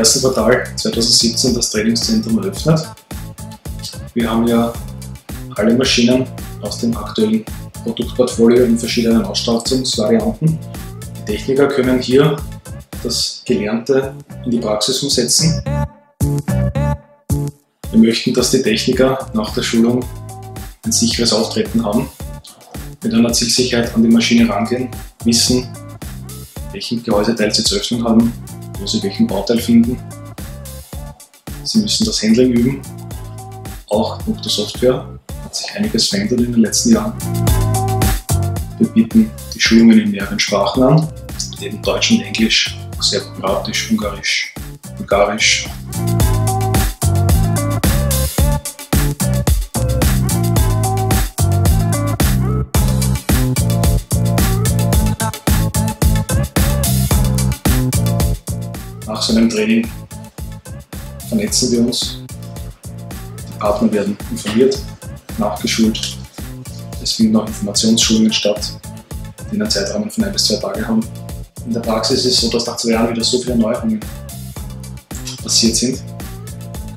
ersten Quartal 2017 das Trainingszentrum eröffnet. Wir haben ja alle Maschinen aus dem aktuellen Produktportfolio in verschiedenen Ausstattungsvarianten. Die Techniker können hier das Gelernte in die Praxis umsetzen. Wir möchten, dass die Techniker nach der Schulung ein sicheres Auftreten haben, mit einer Zielsicherheit an die Maschine rangehen, wissen, welchen Gehäuseteil sie zu öffnen haben, wo sie welchen Bauteil finden. Sie müssen das Handling üben. Auch auf der Software hat sich einiges verändert in den letzten Jahren. Wir bieten die Schulungen in mehreren Sprachen an, neben Deutsch und Englisch, Serbokratisch, Ungarisch, Bulgarisch. Nach so einem Training vernetzen wir uns. Partner werden informiert, nachgeschult. Es finden auch Informationsschulungen statt, die einen Zeitrahmen von ein bis zwei Tage haben. In der Praxis ist es so, dass nach zwei Jahren wieder so viele Neuerungen passiert sind,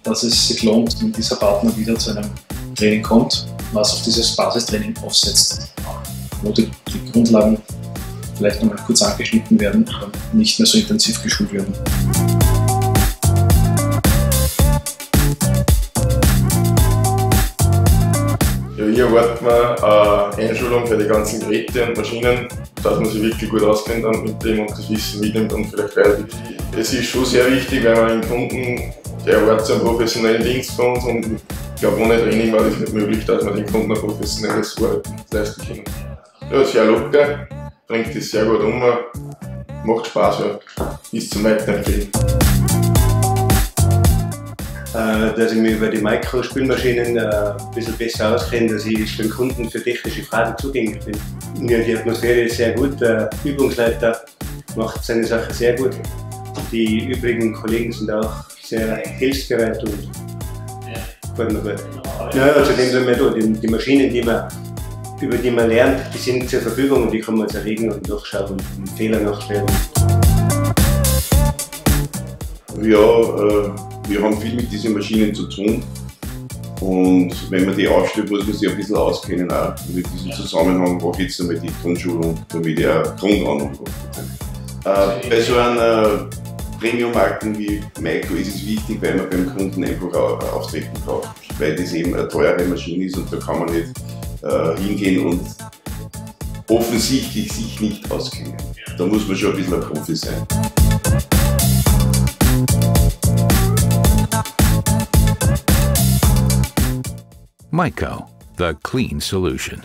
dass es sich lohnt, wenn dieser Partner wieder zu einem Training kommt, was auf dieses Basistraining aufsetzt, wo die, die Grundlagen vielleicht nochmal kurz angeschnitten werden, aber nicht mehr so intensiv geschult werden. Hier erwarten wir eine Einschulung für die ganzen Geräte und Maschinen, dass man sich wirklich gut auskennt mit dem und das Wissen mitnimmt und vielleicht weitergibt. Es ist schon sehr wichtig, weil man den Kunden, der erwartet einen professionellen Dienst von uns und ich glaube, ohne Training war das nicht möglich, dass man den Kunden ein professionelles Verhalten leisten können. Ja, sehr locker, bringt es sehr gut um, macht Spaß, ja. ist zum Weiterempfehlen. Äh, dass ich mich über die Mikrospülmaschinen äh, ein bisschen besser auskenne, dass ich für den Kunden für technische Fragen zugänglich bin. Ja, die Atmosphäre ist sehr gut, der Übungsleiter macht seine Sache sehr gut. Die übrigen Kollegen sind auch sehr hilfsbereit und gefällt mir gut. Ja, also dem sind wir da. Die, die Maschinen, die man, über die man lernt, die sind zur Verfügung und die kann man zerlegen und durchschauen und Fehler nachstellen. Ja, äh, wir haben viel mit diesen Maschinen zu tun. Und wenn man die aufstellt, muss man sich ein bisschen auskennen. Auch. In diesem Zusammenhang mache ich jetzt einmal die Grundschulung, damit ich eine Grundahnung habe. Äh, bei so einer Premium-Marken wie Maiko ist es wichtig, weil man beim Kunden einfach auch auftreten braucht. Weil das eben eine teure Maschine ist und da kann man nicht äh, hingehen und offensichtlich sich nicht auskennen. Da muss man schon ein bisschen ein Profi sein. Myco, the clean solution.